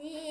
Yeah.